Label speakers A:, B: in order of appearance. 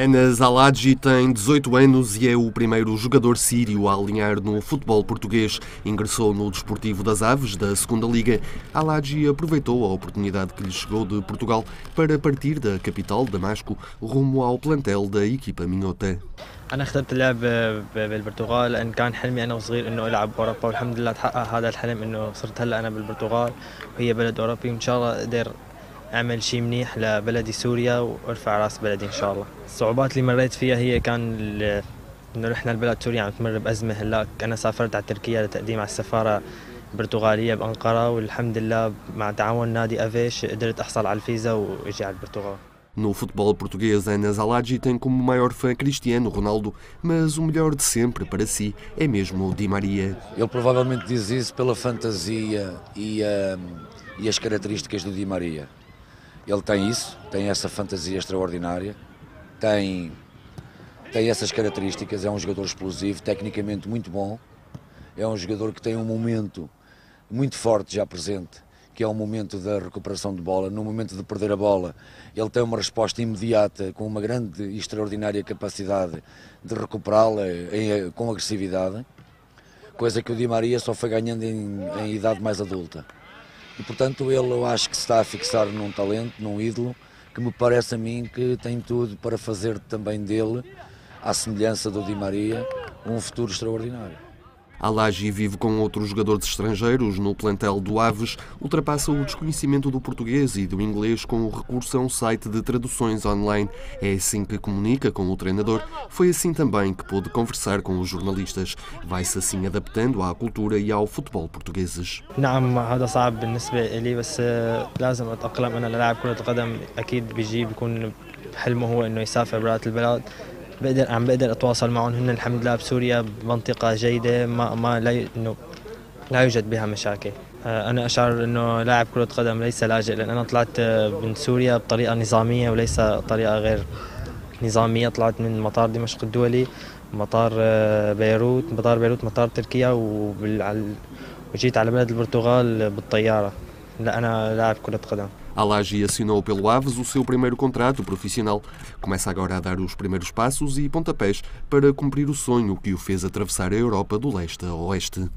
A: Anas Aladji tem 18 anos e é o primeiro jogador sírio a alinhar no futebol português. Ingressou no Desportivo das Aves, da Segunda Liga. Aladji aproveitou a oportunidade que lhe chegou de Portugal para partir da capital, Damasco, rumo ao plantel da equipa minhota.
B: أنا اخترت اللعب بالبرتغال لأن كان حلمي أنا وصغير إنه ألعب بأوروبا والحمد لله تحقق هذا الحلم إنه صرت هلا أنا بالبرتغال وهي بلد أوروبي وإن شاء الله أقدر أعمل شيء منيح لبلدي سوريا وأرفع رأس بلدي إن شاء الله الصعوبات اللي مريت فيها هي كان إنه رحنا البلد سوريا عم تمر بأزمة هلأ أنا سافرت على تركيا لتقديم على السفارة البرتغالية بأنقرة والحمد لله مع تعاون نادي أفيش قدرت أحصل على الفيزا وإجي على البرتغال
A: No futebol português, Ana Zalagi tem como maior fã Cristiano Ronaldo, mas o melhor de sempre para si é mesmo o Di Maria.
C: Ele provavelmente diz isso pela fantasia e, uh, e as características do Di Maria. Ele tem isso, tem essa fantasia extraordinária, tem, tem essas características, é um jogador explosivo, tecnicamente muito bom, é um jogador que tem um momento muito forte já presente, que é o momento da recuperação de bola. No momento de perder a bola, ele tem uma resposta imediata, com uma grande e extraordinária capacidade de recuperá-la com agressividade, coisa que o Di Maria só foi ganhando em, em idade mais adulta. E portanto ele eu acho que se está a fixar num talento, num ídolo, que me parece a mim que tem tudo para fazer também dele, à semelhança do Di Maria, um futuro extraordinário.
A: Alagi vive com outros jogadores estrangeiros no plantel do Aves, ultrapassa o desconhecimento do português e do inglês com o recurso a um site de traduções online. É assim que comunica com o treinador. Foi assim também que pôde conversar com os jornalistas. Vai-se assim adaptando à cultura e ao futebol portugueses.
B: نعم هذا صعب بالنسبة لي بس لازم أتأقلم أنا للاعب كرة قدم أكيد بيجي بيكون حلمه هو إنه يسافر برات البلد بقدر عم بقدر أتواصل معهم. هن الحمد لله بسوريا بمنطقه جيدة ما ما لا إنه لا يوجد بها مشاكل. أنا أشعر إنه لاعب كرة قدم ليس لاجئ لأن أنا طلعت من سوريا بطريقة نظامية وليس طريقة غير نظامية. طلعت من مطار دمشق الدولي مطار بيروت مطار بيروت مطار تركيا وجيت على بلد البرتغال بالطيارة. لا أنا لاعب كرة قدم.
A: Alagi assinou pelo Aves o seu primeiro contrato profissional. Começa agora a dar os primeiros passos e pontapés para cumprir o sonho que o fez atravessar a Europa do leste a oeste.